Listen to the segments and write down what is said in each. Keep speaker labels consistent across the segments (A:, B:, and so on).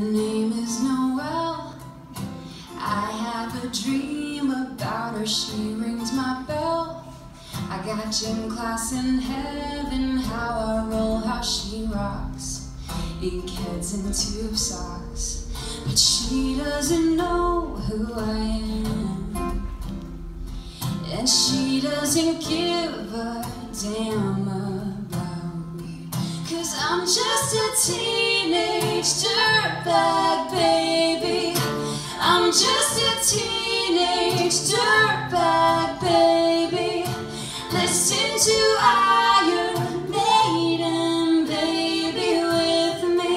A: name is Noelle. I have a dream about her. She rings my bell. I got gym class in heaven. How I roll, how she rocks. Ink heads and tube socks. But she doesn't know who I am. And she doesn't give a damn about me. Cause I'm just a teenage dirtbag, baby. I'm just a teenage dirtbag, baby. Listen to Iron Maiden, baby, with me.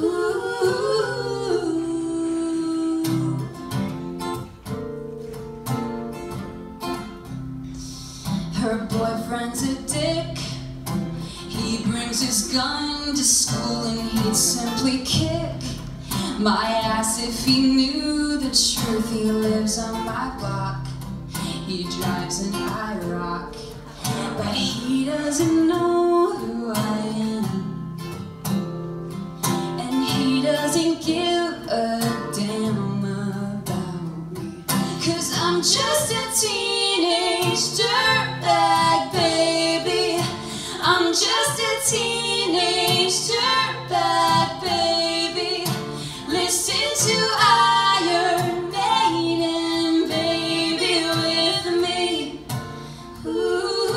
A: Ooh. Her boyfriend's a dick. He brings his gun to school and he'd simply kick my ass if he knew the truth. He lives on my block. He drives an IROC, but he doesn't know who I am. And he doesn't give a damn about me. Cause I'm just a teenage dirtbag, baby. I'm just a teenage dirtbag, baby. Listen to Iron Maiden, baby, with me. Ooh.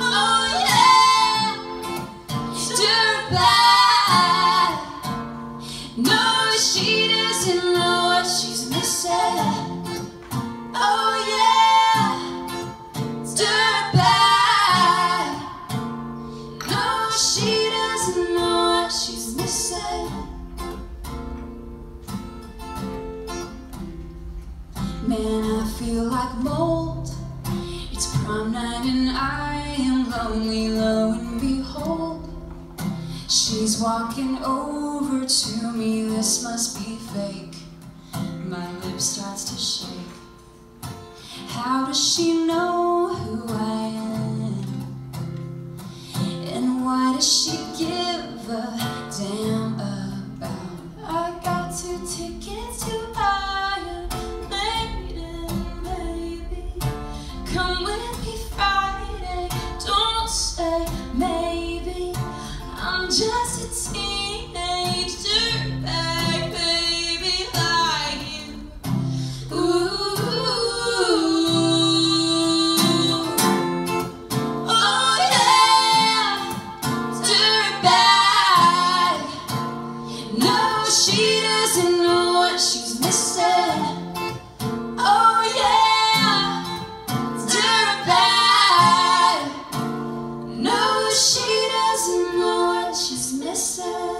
A: Oh yeah, dirtbag. She doesn't know what she's missing. Man, I feel like mold. It's prom night and I am lonely, lo and behold. She's walking over to me, this must be fake. My lip starts to shake. How does she Come with me Friday? Don't say maybe. I'm just a teenager. blessed.